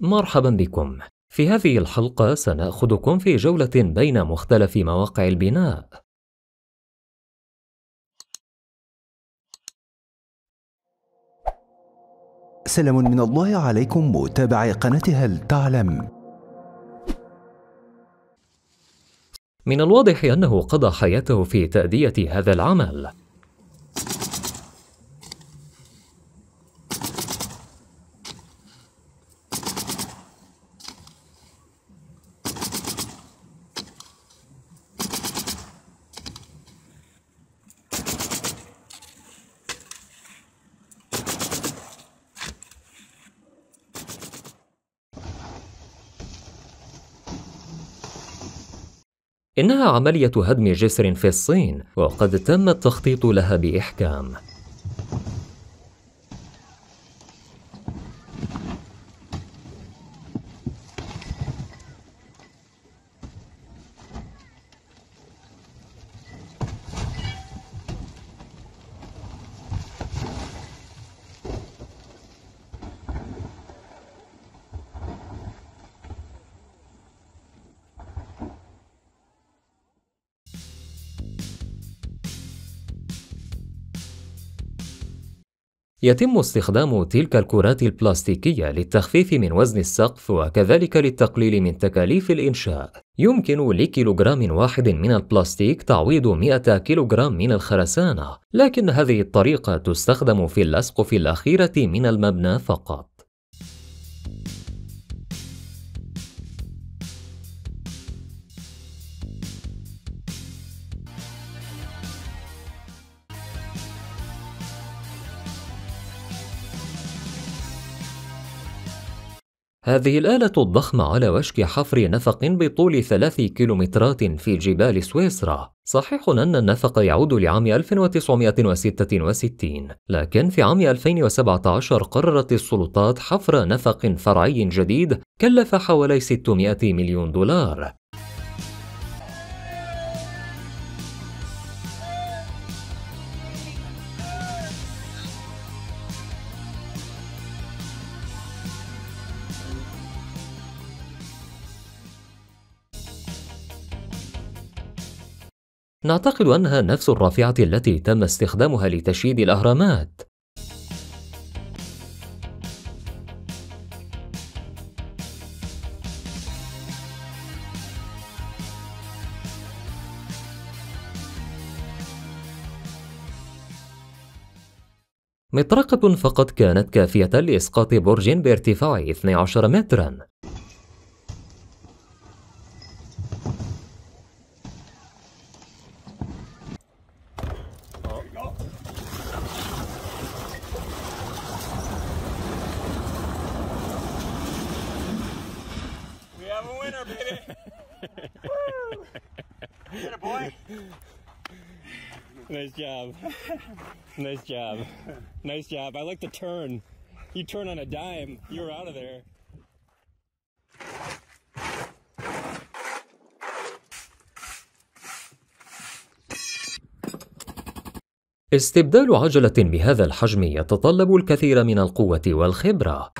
مرحبا بكم. في هذه الحلقة سنأخذكم في جولة بين مختلف مواقع البناء. سلام من الله عليكم متابعي قناة هل تعلم من الواضح أنه قضى حياته في تأدية هذا العمل. إنها عملية هدم جسر في الصين وقد تم التخطيط لها بإحكام. يتم استخدام تلك الكرات البلاستيكية للتخفيف من وزن السقف وكذلك للتقليل من تكاليف الإنشاء. يمكن لكيلوغرام واحد من البلاستيك تعويض 100 كيلوغرام من الخرسانة، لكن هذه الطريقة تستخدم في الأسقف الأخيرة من المبنى فقط. هذه الآلة الضخمة على وشك حفر نفق بطول ثلاث كيلومترات في جبال سويسرا. صحيح أن النفق يعود لعام 1966 لكن في عام 2017 قررت السلطات حفر نفق فرعي جديد كلف حوالي 600 مليون دولار. نعتقد أنها نفس الرافعة التي تم استخدامها لتشييد الأهرامات. مطرقة فقط كانت كافية لإسقاط برج بارتفاع 12 متراً. Nice job. nice job. Nice job. I like the turn. You turn on a dime, you were out of there. استبدال عجلة بهذا الحجم يتطلب الكثير من القوة والخبرة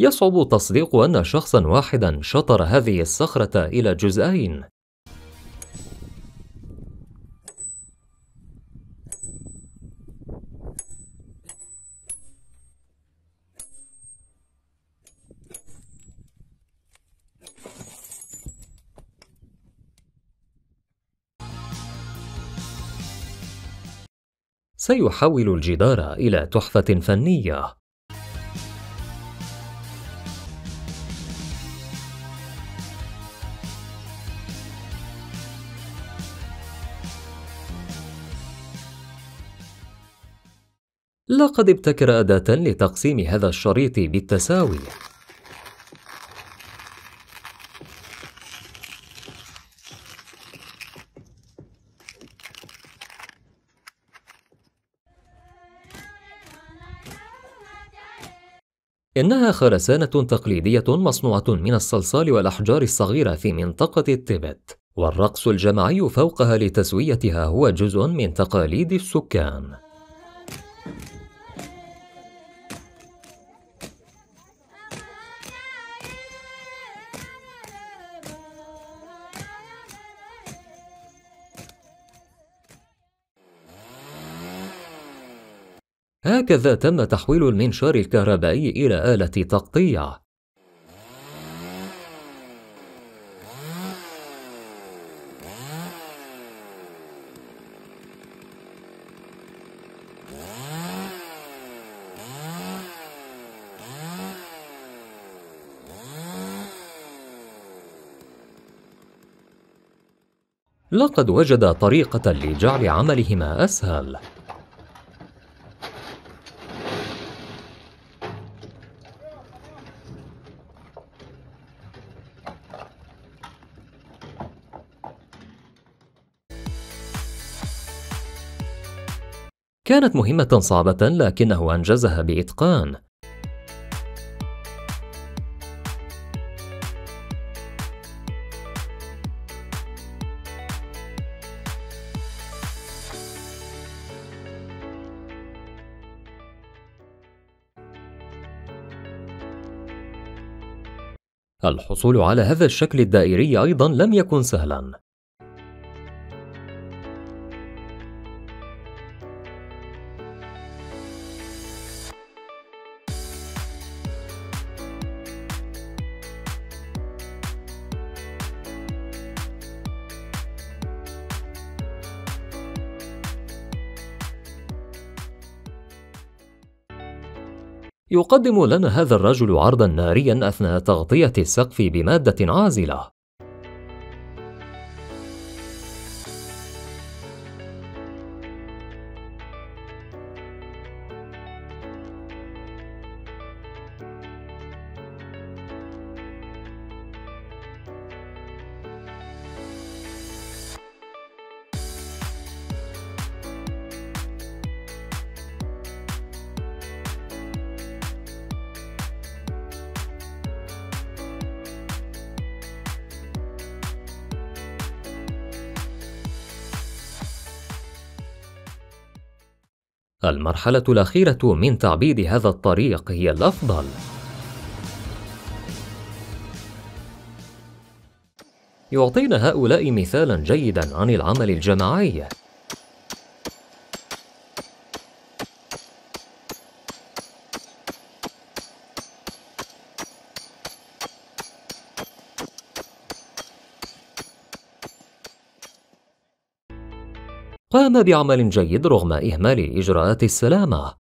يصعب تصديق أن شخصا واحدا شطر هذه الصخرة إلى جزئين. سيحول الجدار إلى تحفة فنية. لقد ابتكر أداة لتقسيم هذا الشريط بالتساوي إنها خرسانة تقليدية مصنوعة من الصلصال والأحجار الصغيرة في منطقة التبت، والرقص الجماعي فوقها لتسويتها هو جزء من تقاليد السكان. هكذا تم تحويل المنشار الكهربائي إلى آلة تقطيع. لقد وجد طريقة لجعل عملهما أسهل. كانت مهمة صعبة لكنه أنجزها بإتقان. الحصول على هذا الشكل الدائري أيضا لم يكن سهلا يقدم لنا هذا الرجل عرضا ناريا أثناء تغطية السقف بمادة عازلة. المرحلة الأخيرة من تعبيد هذا الطريق هي الأفضل. يعطينا هؤلاء مثالا جيدا عن العمل الجماعي قام بعمل جيد رغم إهمال إجراءات السلامة.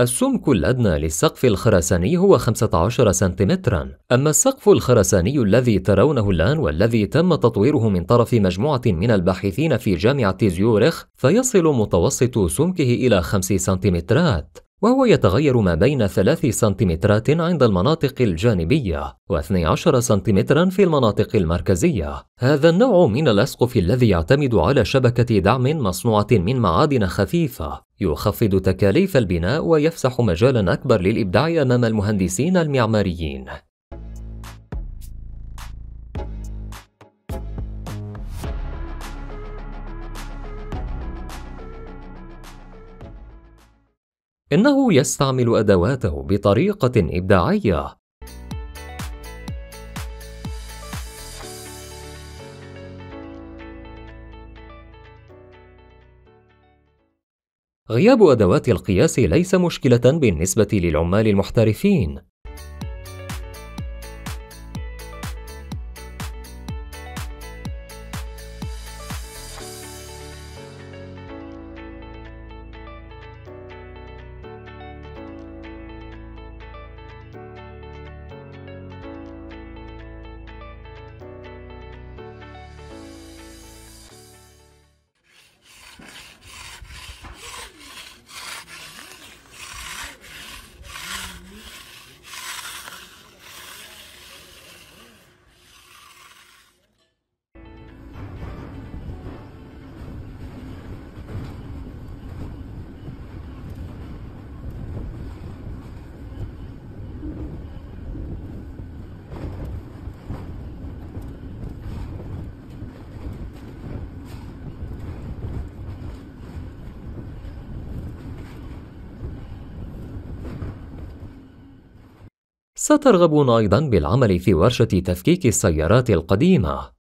السمك الأدنى للسقف الخرساني هو 15 سنتيمترا. أما السقف الخرساني الذي ترونه الآن والذي تم تطويره من طرف مجموعة من الباحثين في جامعة زيورخ فيصل متوسط سمكه إلى 5 سنتيمترات. وهو يتغير ما بين 3 سنتيمترات عند المناطق الجانبية و12 سنتيمترا في المناطق المركزية. هذا النوع من الأسقف الذي يعتمد على شبكة دعم مصنوعة من معادن خفيفة. يخفض تكاليف البناء ويفسح مجالا أكبر للإبداع أمام المهندسين المعماريين. إنه يستعمل أدواته بطريقة إبداعية. غياب أدوات القياس ليس مشكلة بالنسبة للعمال المحترفين. سترغبون أيضا بالعمل في ورشة تفكيك السيارات القديمة.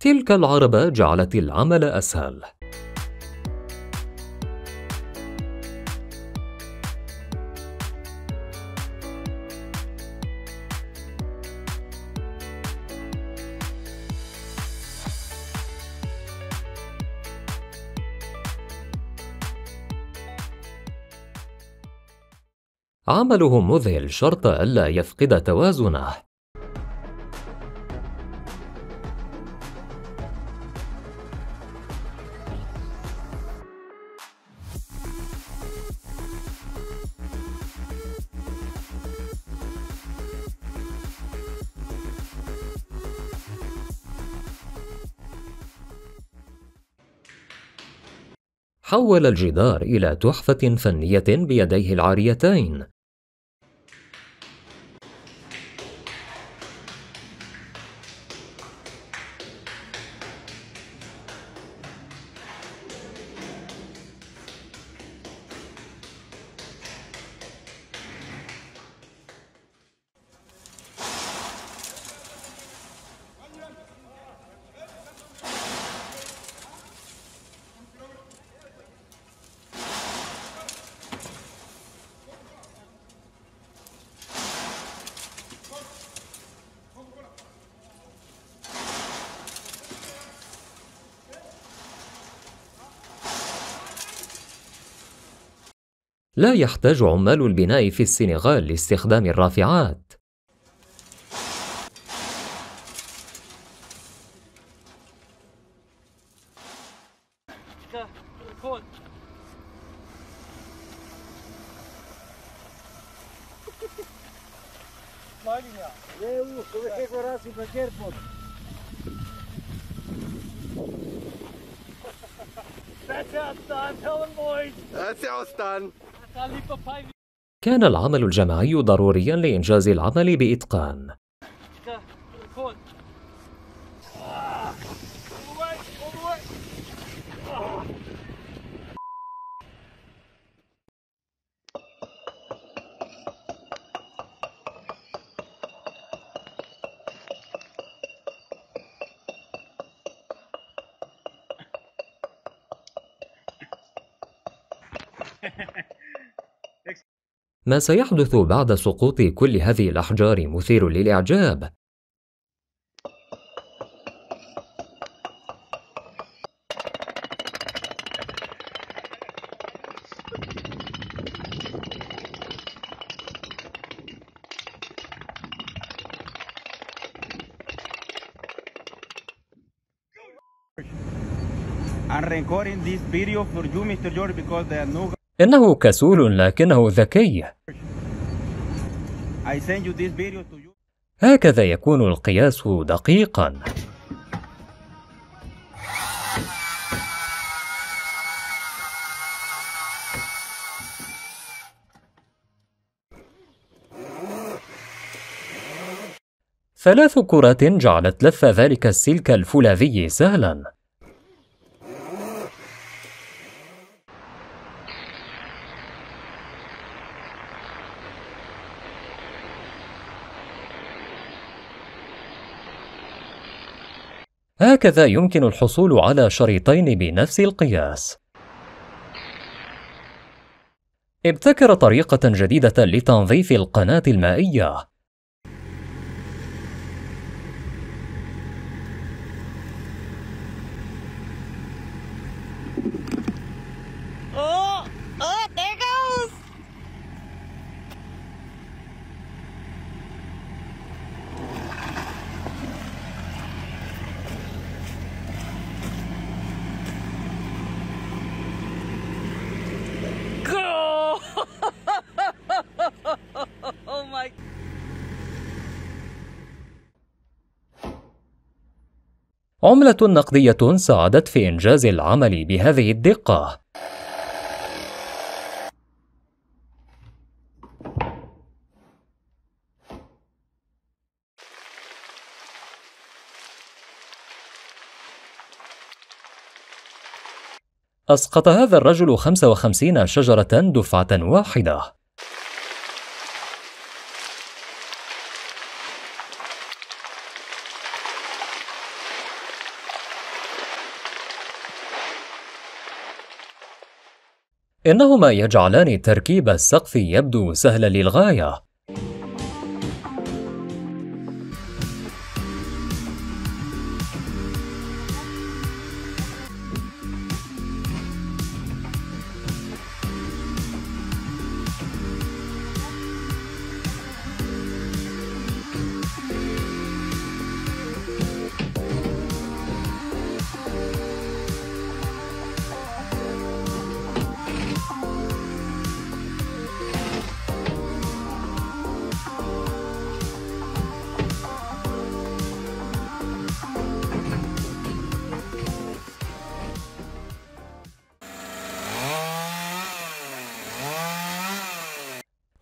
تلك العربة جعلت العمل أسهل. عمله مذهل شرط ألا يفقد توازنه. حول الجدار إلى تحفة فنية بيديه العاريتين. لا يحتاج عمال البناء في السنغال لاستخدام الرافعات. كان العمل الجماعي ضروريا لإنجاز العمل بإتقان. ما سيحدث بعد سقوط كل هذه الأحجار مثير للإعجاب إنه كسول لكنه ذكي. هكذا يكون القياس دقيقا. ثلاث كرات جعلت لف ذلك السلك الفولاذي سهلا. هكذا يمكن الحصول على شريطين بنفس القياس. ابتكر طريقة جديدة لتنظيف القناة المائية. عملة نقدية ساعدت في إنجاز العمل بهذه الدقة. أسقط هذا الرجل 55 شجرة دفعة واحدة. إنهما يجعلان تركيب السقف يبدو سهلا للغاية.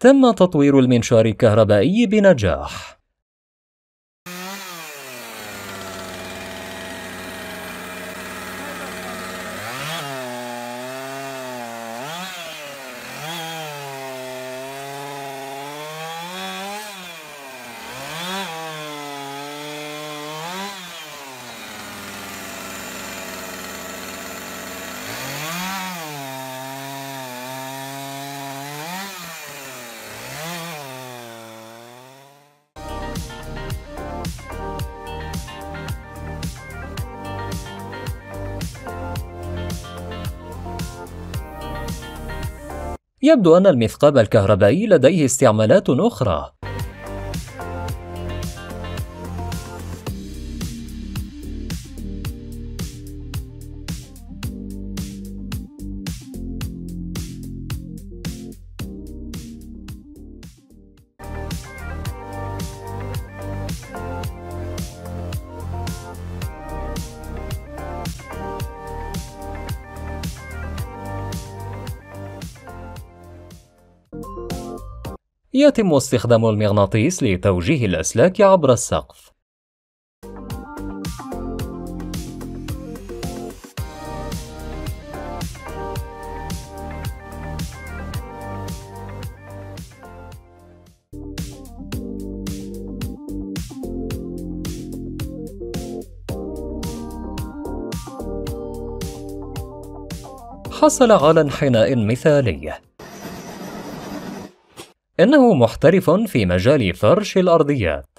تم تطوير المنشار الكهربائي بنجاح. يبدو أن المثقاب الكهربائي لديه استعمالات أخرى. يتم استخدام المغناطيس لتوجيه الأسلاك عبر السقف. حصل على انحناء مثالي إنه محترف في مجال فرش الأرضيات.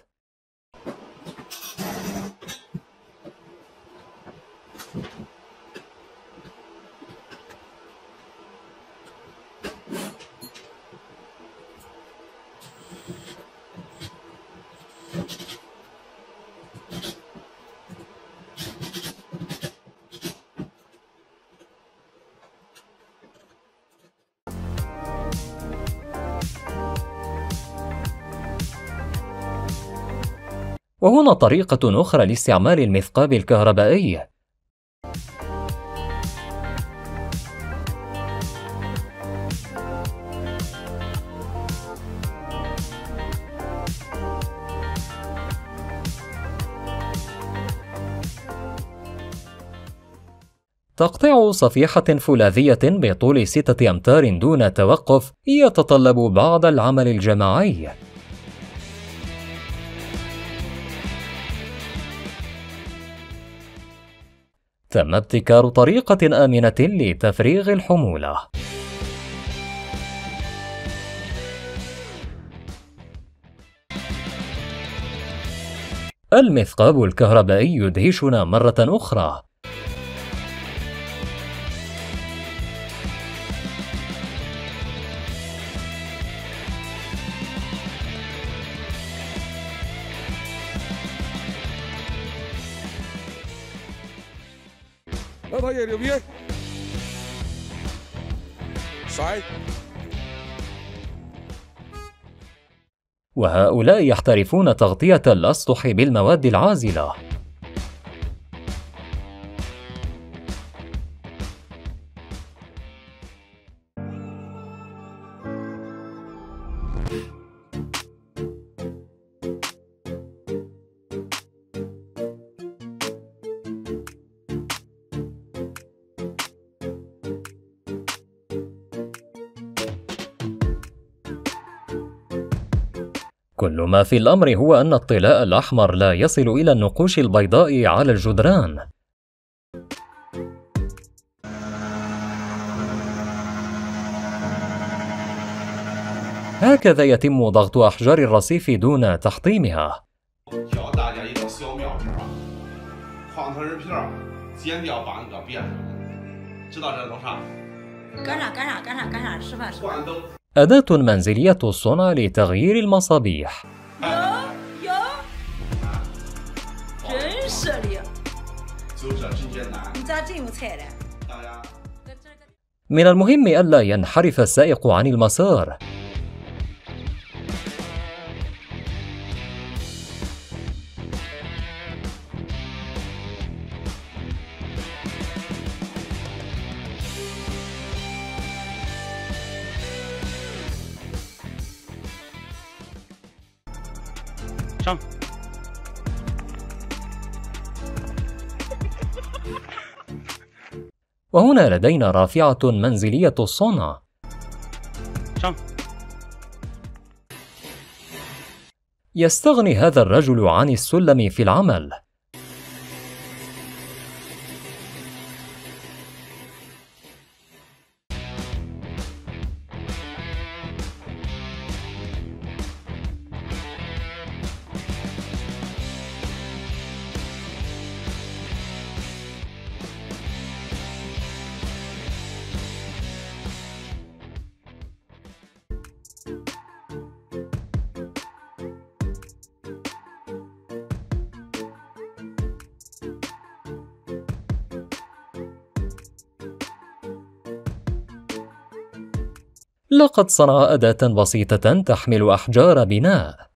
ثم طريقة أخرى لاستعمال المثقاب الكهربائي. تقطيع صفيحة فولاذية بطول 6 أمتار دون توقف يتطلب بعض العمل الجماعي. تم ابتكار طريقة آمنة لتفريغ الحمولة. المثقاب الكهربائي يدهشنا مرة أخرى. وهؤلاء يحترفون تغطية الأسطح بالمواد العازلة. كل ما في الأمر هو أن الطلاء الأحمر لا يصل إلى النقوش البيضاء على الجدران هكذا يتم ضغط أحجار الرصيف دون تحطيمها أداة منزلية الصنع لتغيير المصابيح. من المهم ألا ينحرف السائق عن المسار. وهنا لدينا رافعة منزلية الصنع. يستغني هذا الرجل عن السلم في العمل. لقد صنع أداة بسيطة تحمل أحجار بناء.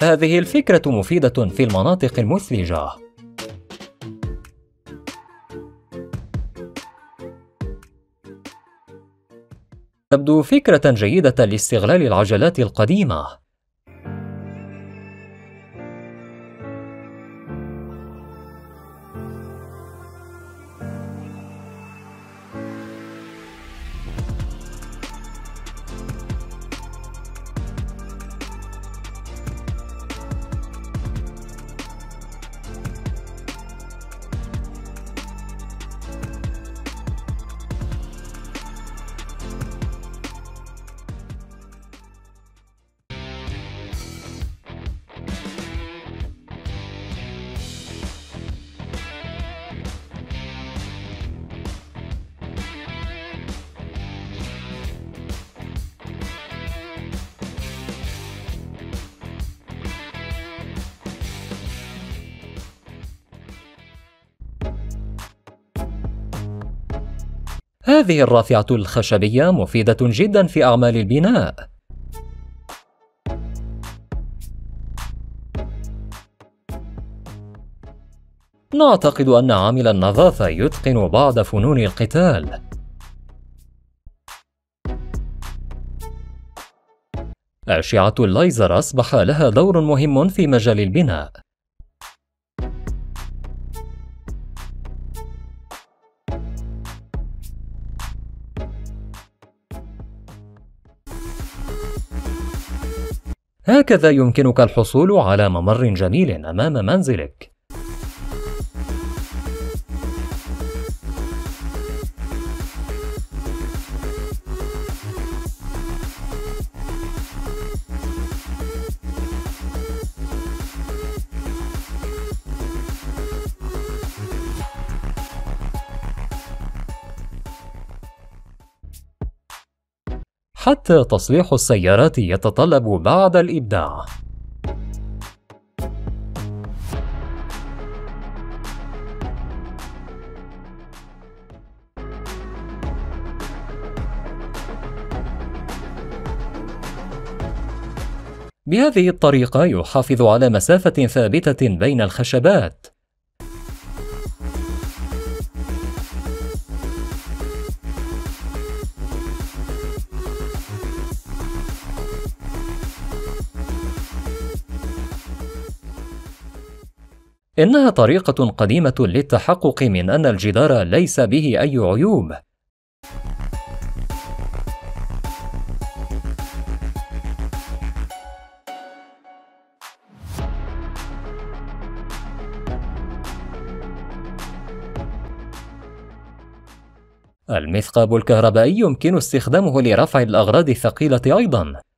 هذه الفكرة مفيدة في المناطق المثلجة. تبدو فكرة جيدة لاستغلال العجلات القديمة. هذه الرافعة الخشبية مفيدة جدا في أعمال البناء. نعتقد أن عامل النظافة يتقن بعض فنون القتال. أشعة الليزر أصبح لها دور مهم في مجال البناء. هكذا يمكنك الحصول على ممر جميل أمام منزلك. حتى تصليح السيارات يتطلب بعض الإبداع. بهذه الطريقة يحافظ على مسافة ثابتة بين الخشبات. إنها طريقة قديمة للتحقق من أن الجدار ليس به أي عيوب. المثقاب الكهربائي يمكن استخدامه لرفع الأغراض الثقيلة أيضًا.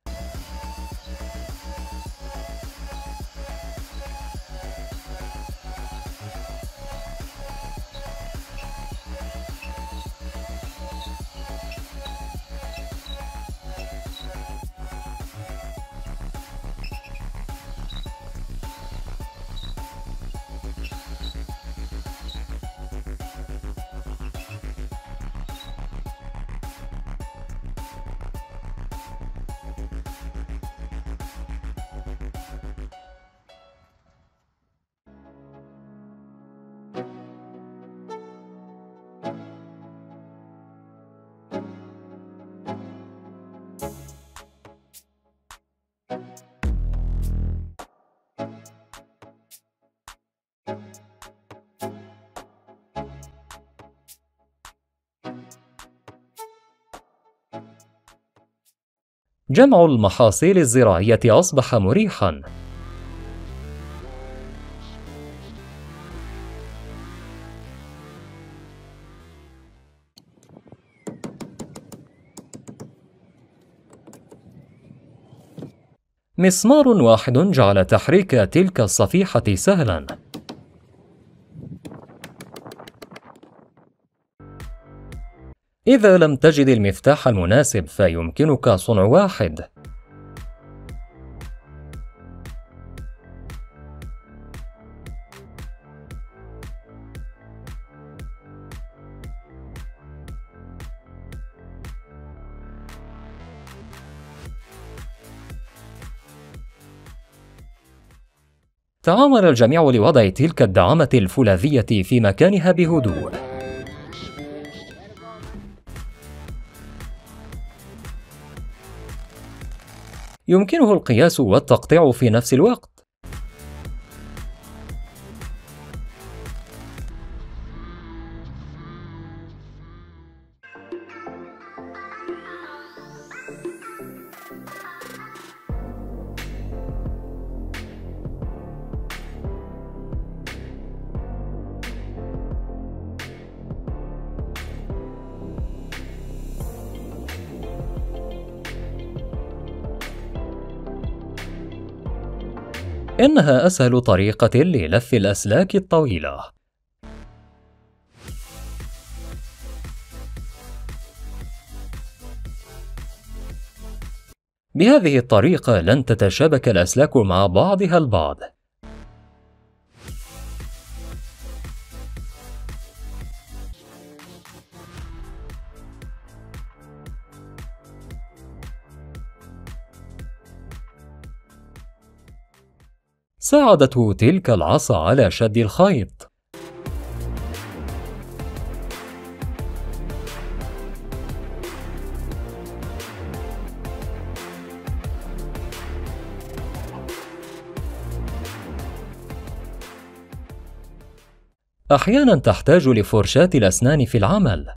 جمع المحاصيل الزراعية أصبح مريحًا. مسمار واحد جعل تحريك تلك الصفيحة سهلاً. إذا لم تجد المفتاح المناسب فيمكنك صنع واحد. تعامل الجميع لوضع تلك الدعامة الفولاذية في مكانها بهدوء. يمكنه القياس والتقطيع في نفس الوقت. إنها أسهل طريقة للف الأسلاك الطويلة. بهذه الطريقة لن تتشابك الأسلاك مع بعضها البعض. ساعدته تلك العصا على شد الخيط أحيانا تحتاج لفرشاة الأسنان في العمل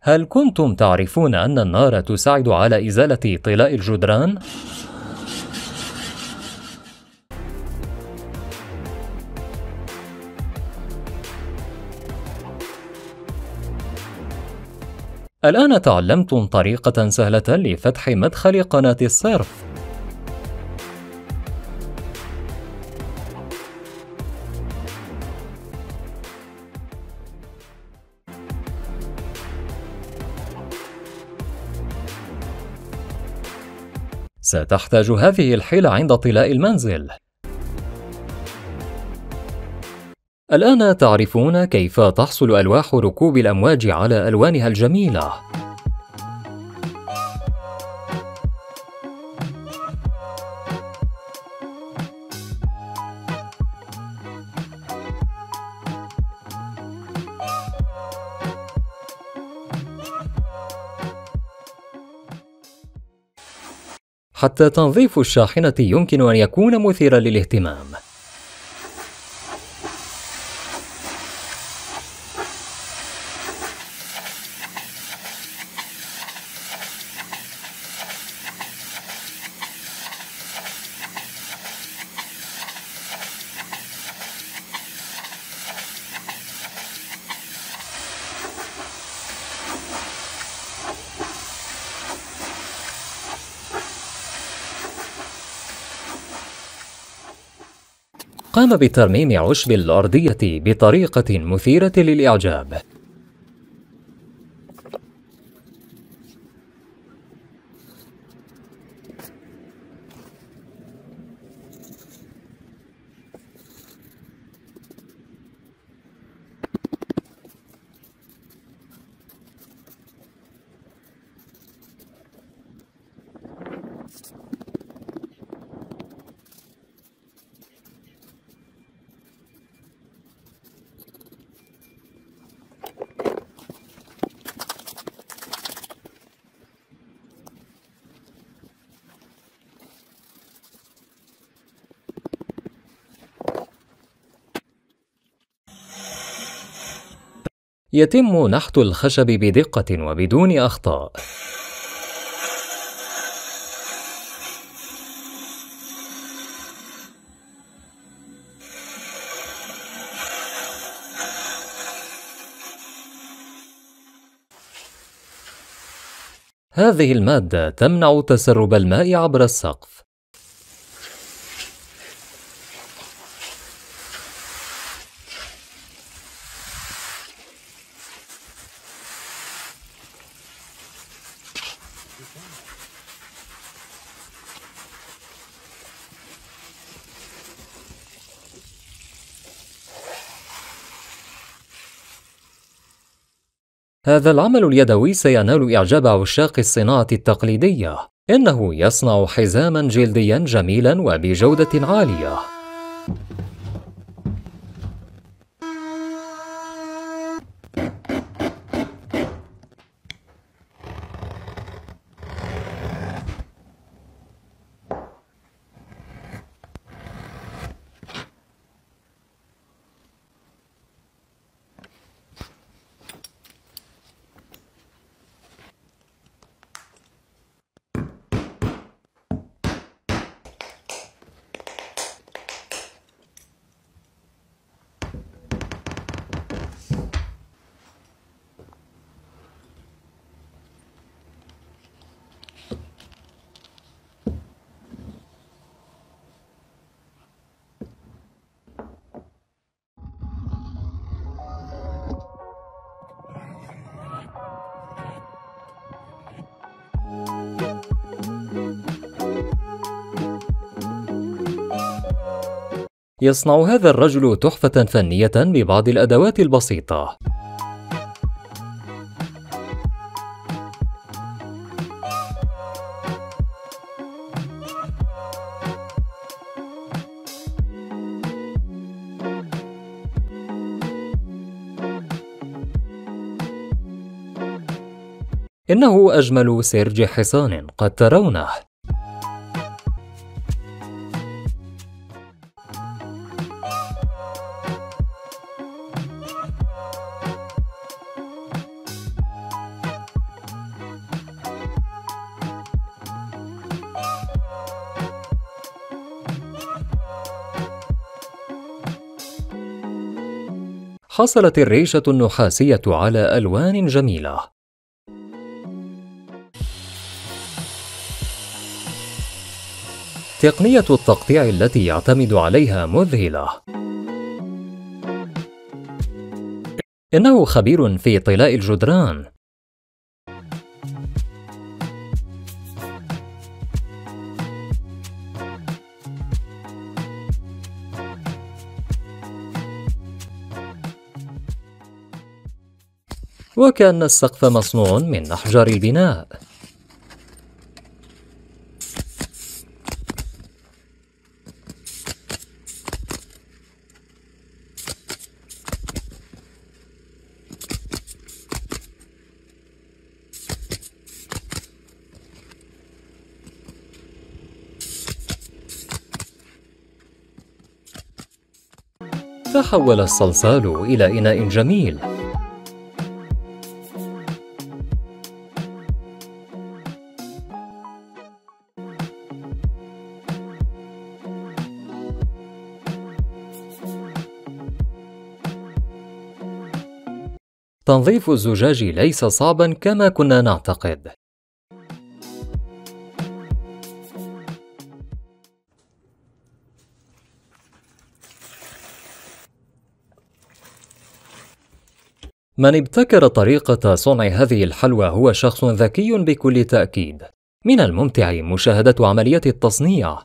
هل كنتم تعرفون أن النار تساعد على إزالة طلاء الجدران؟ الآن تعلمتم طريقة سهلة لفتح مدخل قناة الصرف. ستحتاج هذه الحيلة عند طلاء المنزل. الآن تعرفون كيف تحصل ألواح ركوب الأمواج على ألوانها الجميلة. حتى تنظيف الشاحنة يمكن أن يكون مثيرا للاهتمام. قام بترميم عشب الأرضية بطريقة مثيرة للإعجاب. يتم نحت الخشب بدقة وبدون أخطاء. هذه المادة تمنع تسرب الماء عبر السقف. هذا العمل اليدوي سينال إعجاب عشاق الصناعة التقليدية. إنه يصنع حزاما جلديا جميلا وبجودة عالية. يصنع هذا الرجل تحفة فنية ببعض الأدوات البسيطة. إنه أجمل سيرج حصان قد ترونه. حصلت الريشة النحاسية على ألوان جميلة. تقنية التقطيع التي يعتمد عليها مذهلة. إنه خبير في طلاء الجدران. وكأن السقف مصنوع من أحجار البناء. تحول الصلصال إلى إناء جميل. تنظيف الزجاج ليس صعبا كما كنا نعتقد من ابتكر طريقة صنع هذه الحلوى هو شخص ذكي بكل تأكيد. من الممتع مشاهدة عملية التصنيع.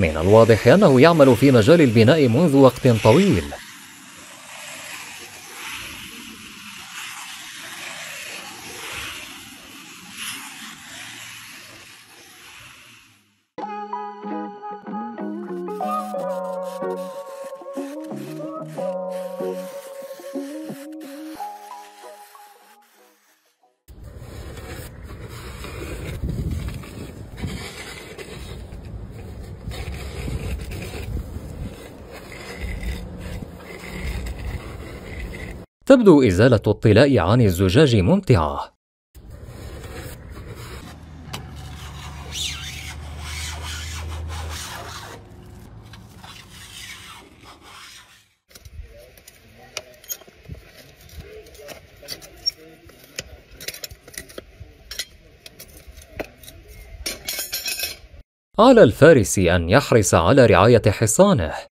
من الواضح أنه يعمل في مجال البناء منذ وقت طويل. تبدو إزالة الطلاء عن الزجاج ممتعة. على الفارس أن يحرص على رعاية حصانه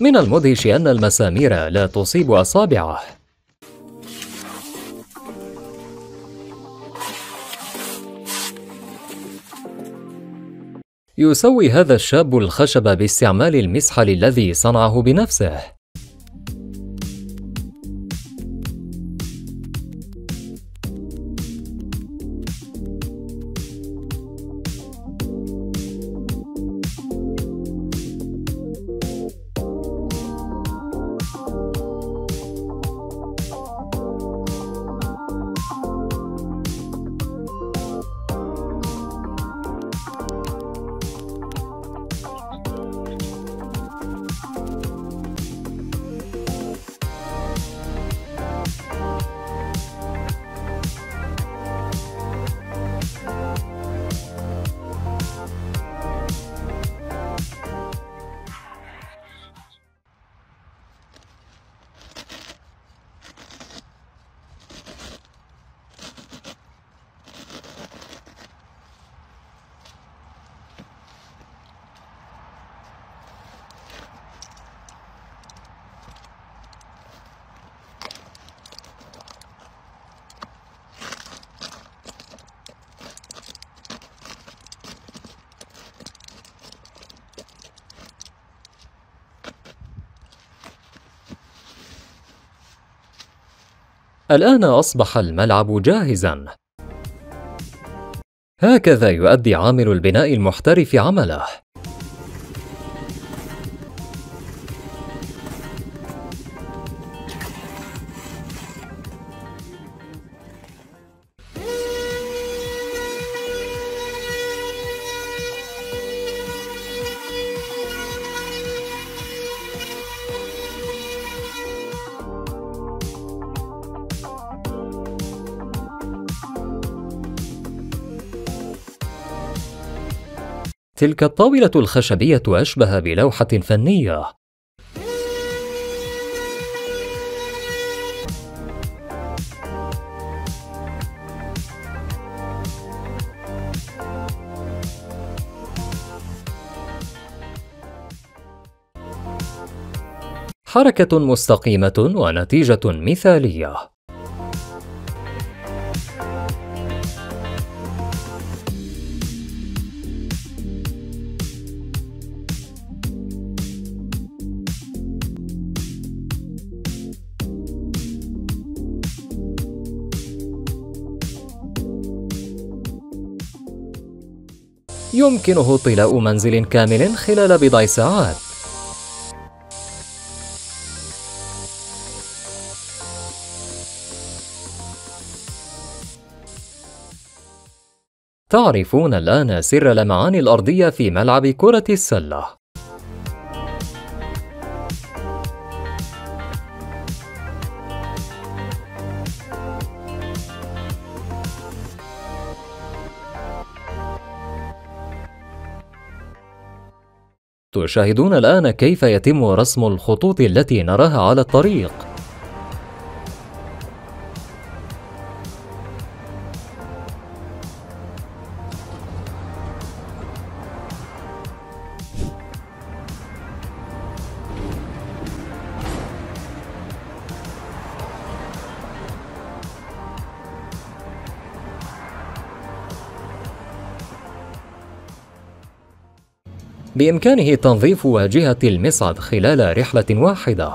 من المدهش أن المسامير لا تصيب أصابعه. يسوي هذا الشاب الخشب باستعمال المسحل الذي صنعه بنفسه. الآن أصبح الملعب جاهزاً. هكذا يؤدي عامل البناء المحترف عمله. تلك الطاولة الخشبية أشبه بلوحة فنية. حركة مستقيمة ونتيجة مثالية. يمكنه طلاء منزل كامل خلال بضع ساعات. تعرفون الآن سر لمعان الأرضية في ملعب كرة السلة. تشاهدون الآن كيف يتم رسم الخطوط التي نراها على الطريق. بإمكانه تنظيف واجهة المصعد خلال رحلة واحدة.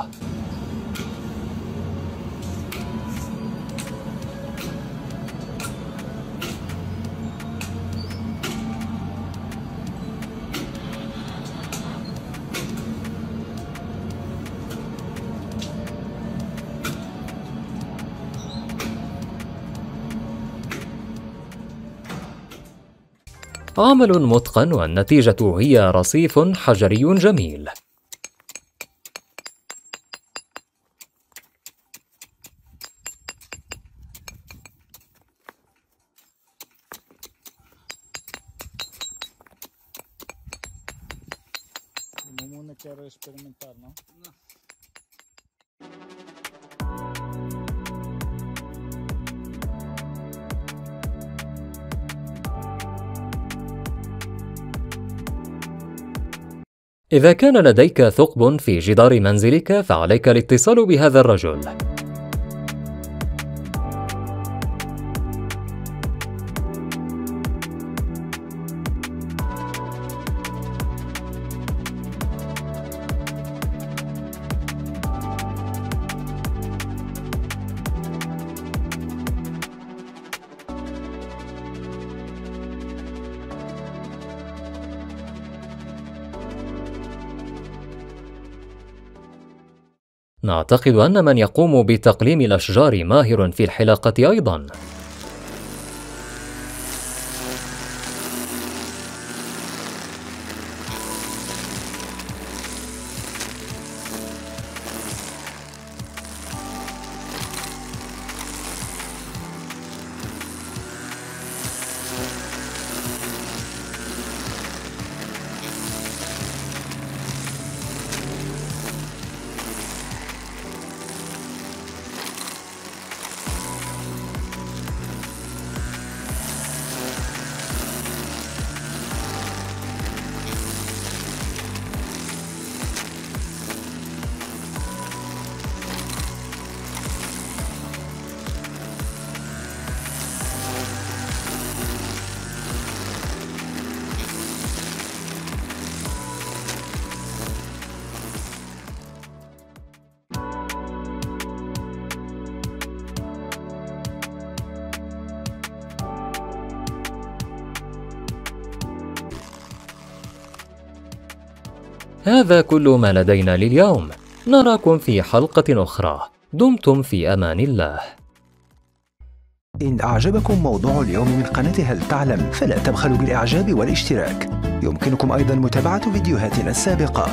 عمل متقن والنتيجة هي رصيف حجري جميل experimentar, ¿no? إذا كان لديك ثقب في جدار منزلك فعليك الاتصال بهذا الرجل. نعتقد أن من يقوم بتقليم الأشجار ماهر في الحلاقة أيضاً. هذا كل ما لدينا لليوم. نراكم في حلقة أخرى. دمتم في أمان الله. إن أعجبكم موضوع اليوم من قناة هل تعلم فلا تبخلوا بالإعجاب والاشتراك. يمكنكم أيضا متابعة فيديوهاتنا السابقة.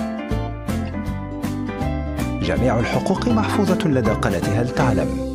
جميع الحقوق محفوظة لدى قناة هل تعلم.